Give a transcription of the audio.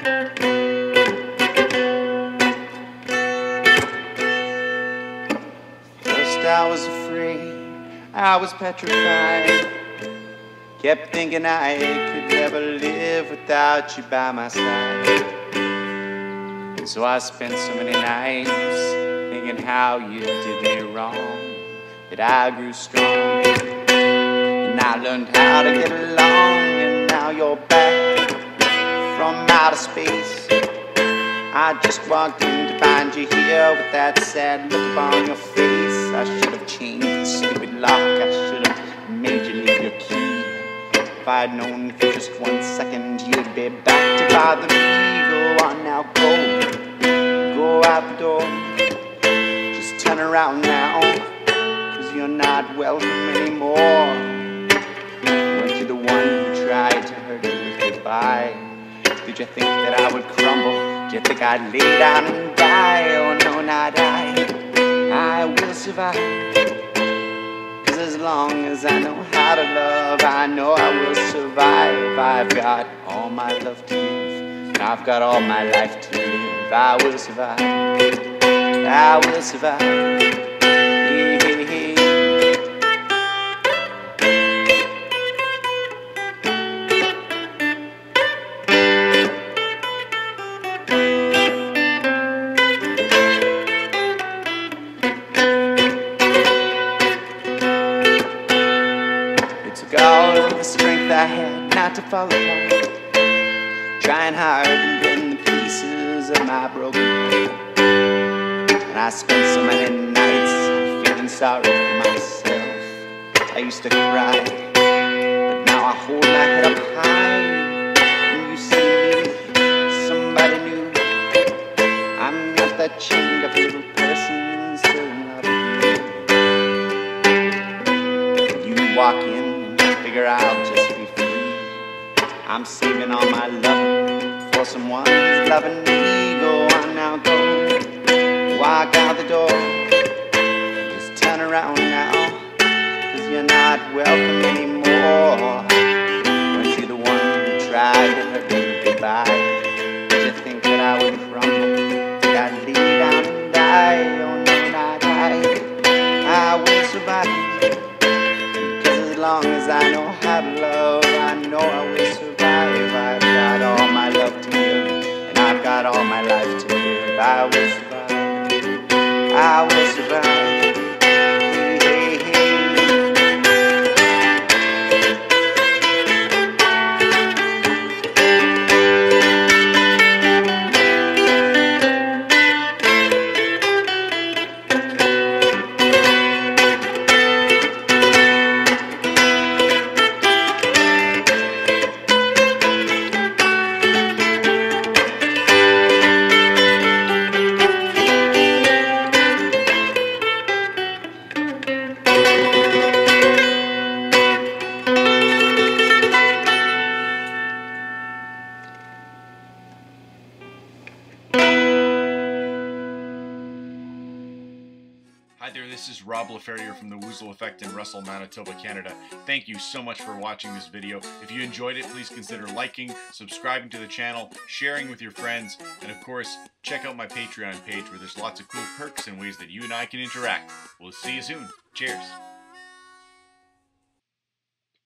First I was afraid, I was petrified. Kept thinking I could never live without you by my side. And so I spent so many nights thinking how you did me wrong, that I grew strong. And I learned how to get along, and now you're back from outer space. I just walked in to find you here with that sad look upon your face. I should have changed the stupid lock. I should have made you leave your key. If I'd known for just one second you'd be back to bother me. Go on now, go. Go out the door. Just turn around now. Cause you're not welcome anymore. Did you think that I would crumble? Did you think I'd lay down and die? Oh no, not I. I will survive. Cause as long as I know how to love, I know I will survive. I've got all my love to give, and I've got all my life to live. I will survive. I will survive. Strength I had not to fall apart. Trying hard to bend the pieces of my broken heart. And I spent so many nights feeling sorry for myself. I used to cry, but now I hold my head up high. I'm saving all my love for someone who's loving me. Go on now, go. Walk out the door. Just turn around now. Cause you're not welcome anymore. Weren't you the one who tried to hurt me goodbye? All my life to live. I will survive. I will Hi there, this is Rob LaFerrier from the Woozle Effect in Russell, Manitoba, Canada. Thank you so much for watching this video. If you enjoyed it, please consider liking, subscribing to the channel, sharing with your friends, and of course, check out my Patreon page where there's lots of cool perks and ways that you and I can interact. We'll see you soon. Cheers.